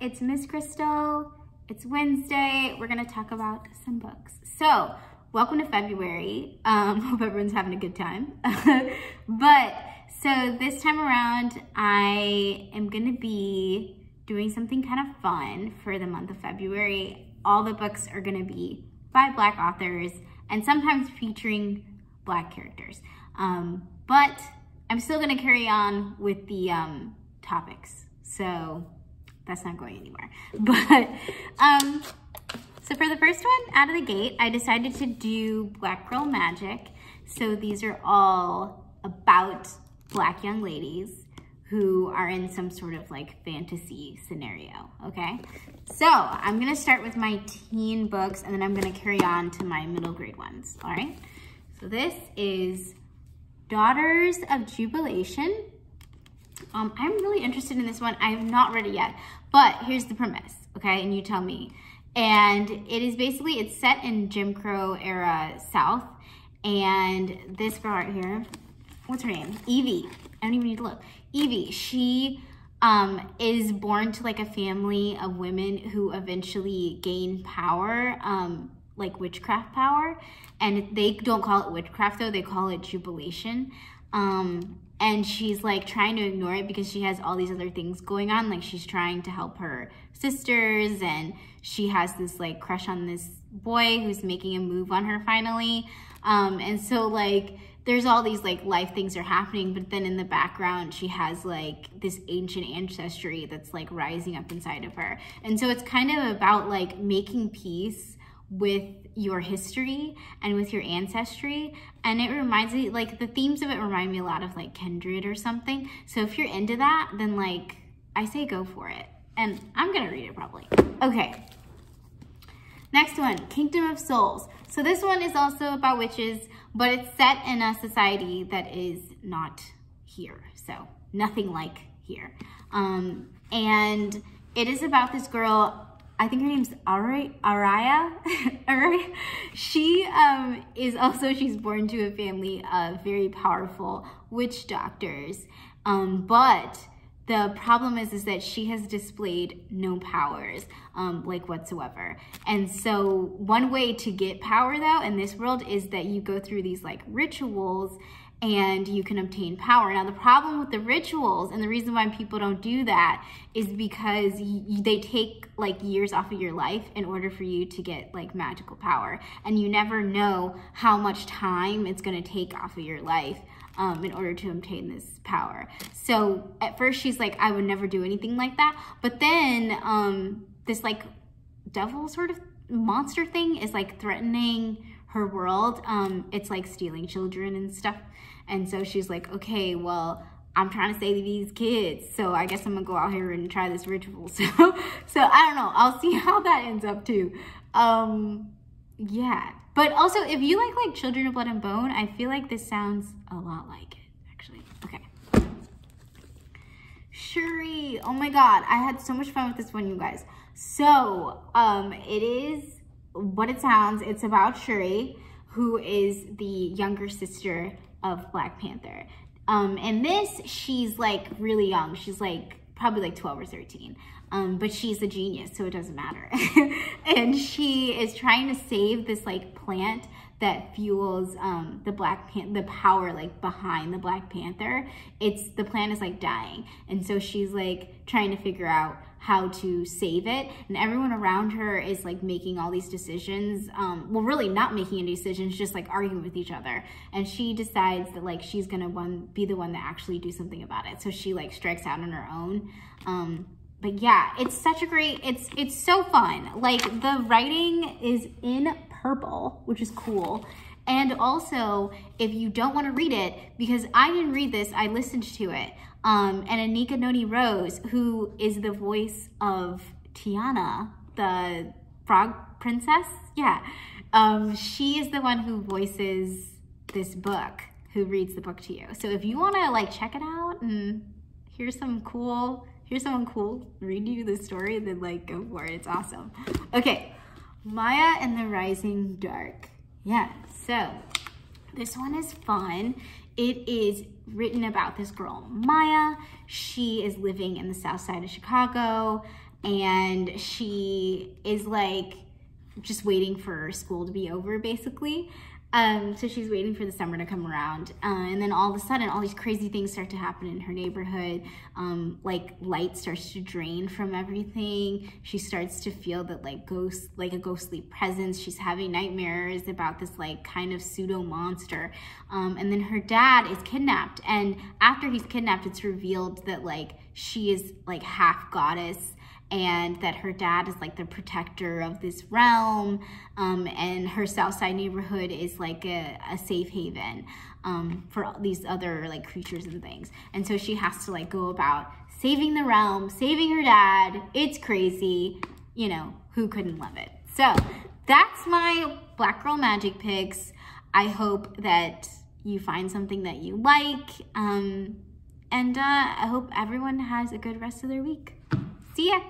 It's Miss Crystal. It's Wednesday. We're gonna talk about some books. So, welcome to February. Um, hope everyone's having a good time. but, so this time around, I am gonna be doing something kind of fun for the month of February. All the books are gonna be by Black authors and sometimes featuring Black characters. Um, but I'm still gonna carry on with the um, topics. So that's not going anywhere. But, um, so for the first one, out of the gate, I decided to do Black Girl Magic. So these are all about Black young ladies who are in some sort of like fantasy scenario, okay? So I'm gonna start with my teen books and then I'm gonna carry on to my middle grade ones, all right? So this is Daughters of Jubilation um, I'm really interested in this one. I have not read it yet, but here's the premise, okay? And you tell me. And it is basically, it's set in Jim Crow era South. And this girl right here, what's her name? Evie. I don't even need to look. Evie, she um, is born to like a family of women who eventually gain power, um, like witchcraft power. And they don't call it witchcraft though, they call it jubilation. Um, and she's like trying to ignore it because she has all these other things going on like she's trying to help her sisters and she has this like crush on this boy who's making a move on her finally. Um, and so like there's all these like life things are happening but then in the background she has like this ancient ancestry that's like rising up inside of her. And so it's kind of about like making peace with your history and with your ancestry. And it reminds me like the themes of it remind me a lot of like kindred or something. So if you're into that then like i say go for it. And i'm gonna read it probably. Okay. Next one kingdom of souls. So this one is also about witches but it's set in a society that is not here. So nothing like here. Um, and it is about this girl I think her name's Araya. Araya. She um, is also, she's born to a family of very powerful witch doctors. Um, but the problem is, is that she has displayed no powers, um, like whatsoever. And so one way to get power though in this world is that you go through these like rituals and you can obtain power. Now, the problem with the rituals and the reason why people don't do that is because they take like years off of your life in order for you to get like magical power. And you never know how much time it's going to take off of your life um, in order to obtain this power. So at first she's like, I would never do anything like that. But then um, this like devil sort of monster thing is like threatening her world. Um, it's like stealing children and stuff. And so she's like, okay, well, I'm trying to save these kids. So I guess I'm gonna go out here and try this ritual. So, so I don't know. I'll see how that ends up too. Um, yeah. But also, if you like like Children of Blood and Bone, I feel like this sounds a lot like it, actually. Okay. Shuri. Oh my God. I had so much fun with this one, you guys. So, um, it is what it sounds. It's about Shuri, who is the younger sister of Black Panther. Um, and this, she's like really young. She's like probably like 12 or 13. Um, but she's a genius, so it doesn't matter. and she is trying to save this like plant that fuels um, the Black Pan the power like behind the Black Panther. It's the plant is like dying, and so she's like trying to figure out how to save it. And everyone around her is like making all these decisions um, well really not making any decisions just like arguing with each other. And she decides that like she's gonna one be the one to actually do something about it. So she like strikes out on her own. Um, but yeah it's such a great it's it's so fun like the writing is in purple which is cool and also, if you don't want to read it, because I didn't read this, I listened to it. Um, and Anika Noni Rose, who is the voice of Tiana, the frog princess. Yeah. Um, she is the one who voices this book, who reads the book to you. So if you want to like check it out and hear some cool, hear someone cool read you the story, then like go for it. It's awesome. Okay. Maya and the Rising Dark. Yeah, so this one is fun. It is written about this girl, Maya. She is living in the south side of Chicago and she is like just waiting for school to be over basically. Um, so she's waiting for the summer to come around. Uh, and then all of a sudden, all these crazy things start to happen in her neighborhood. Um, like light starts to drain from everything. She starts to feel that like ghost, like a ghostly presence. She's having nightmares about this like kind of pseudo monster. Um, and then her dad is kidnapped. And after he's kidnapped, it's revealed that like she is like half goddess and that her dad is like the protector of this realm um, and her southside neighborhood is like a, a safe haven um, for these other like creatures and things. And so she has to like go about saving the realm saving her dad. It's crazy. You know who couldn't love it? So that's my black girl magic picks. I hope that you find something that you like um, and uh, i hope everyone has a good rest of their week. See ya